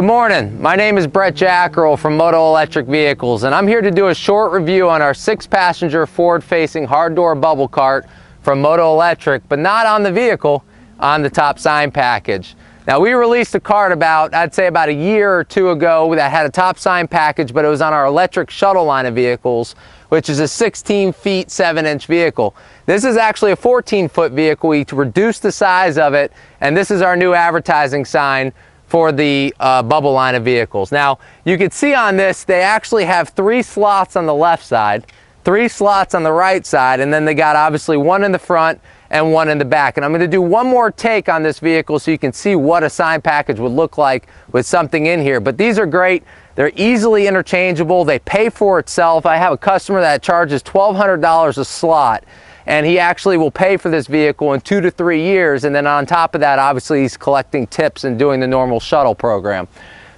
Good morning. My name is Brett Jackerl from Moto Electric Vehicles, and I'm here to do a short review on our six-passenger forward-facing hard door bubble cart from Moto Electric, but not on the vehicle, on the top sign package. Now we released a cart about, I'd say about a year or two ago that had a top sign package, but it was on our electric shuttle line of vehicles, which is a 16 feet 7 inch vehicle. This is actually a 14 foot vehicle. We reduced the size of it, and this is our new advertising sign for the uh, bubble line of vehicles. Now, you can see on this, they actually have three slots on the left side, three slots on the right side, and then they got obviously one in the front and one in the back. And I'm going to do one more take on this vehicle so you can see what a sign package would look like with something in here. But these are great. They're easily interchangeable. They pay for itself. I have a customer that charges $1,200 a slot and he actually will pay for this vehicle in two to three years. And then on top of that, obviously he's collecting tips and doing the normal shuttle program.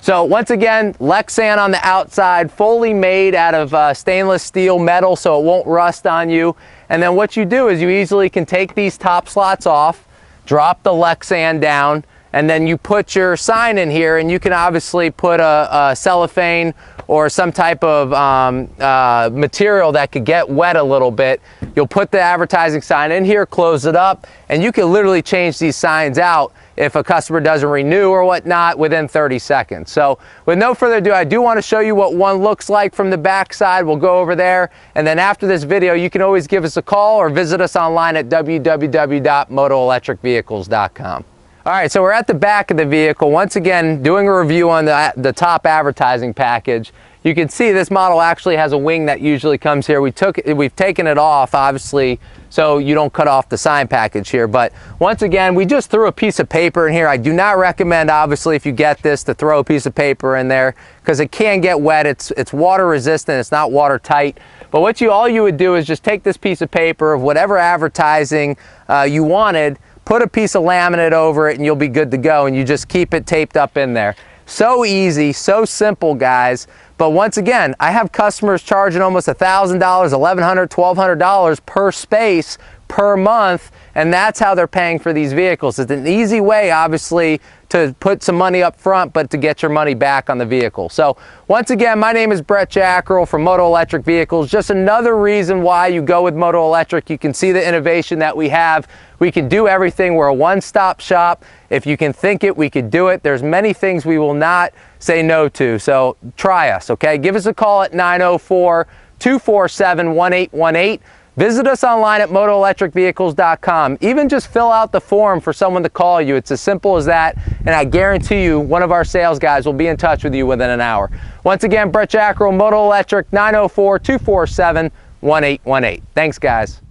So once again, Lexan on the outside, fully made out of uh, stainless steel metal so it won't rust on you. And then what you do is you easily can take these top slots off, drop the Lexan down, and then you put your sign in here and you can obviously put a, a cellophane or some type of um, uh, material that could get wet a little bit. You'll put the advertising sign in here, close it up, and you can literally change these signs out if a customer doesn't renew or whatnot within 30 seconds. So with no further ado, I do want to show you what one looks like from the back side. We'll go over there. And then after this video, you can always give us a call or visit us online at www.motoelectricvehicles.com. All right, so we're at the back of the vehicle. Once again, doing a review on the, the top advertising package. You can see this model actually has a wing that usually comes here. We took, we've taken it off, obviously, so you don't cut off the sign package here. But once again, we just threw a piece of paper in here. I do not recommend, obviously, if you get this, to throw a piece of paper in there because it can get wet. It's, it's water resistant, it's not watertight. But what you, all you would do is just take this piece of paper of whatever advertising uh, you wanted, put a piece of laminate over it and you'll be good to go and you just keep it taped up in there. So easy, so simple guys. But once again, I have customers charging almost $1,000, $1,100, $1,200 per space per month and that's how they're paying for these vehicles. It's an easy way, obviously, to put some money up front, but to get your money back on the vehicle. So once again, my name is Brett Jackerl from Moto Electric Vehicles. Just another reason why you go with Moto Electric. You can see the innovation that we have. We can do everything. We're a one-stop shop. If you can think it, we could do it. There's many things we will not say no to. So try us, okay? Give us a call at 904 247 1818. Visit us online at motoelectricvehicles.com. Even just fill out the form for someone to call you. It's as simple as that, and I guarantee you one of our sales guys will be in touch with you within an hour. Once again, Brett Jackerl, Moto Electric, 904-247-1818. Thanks, guys.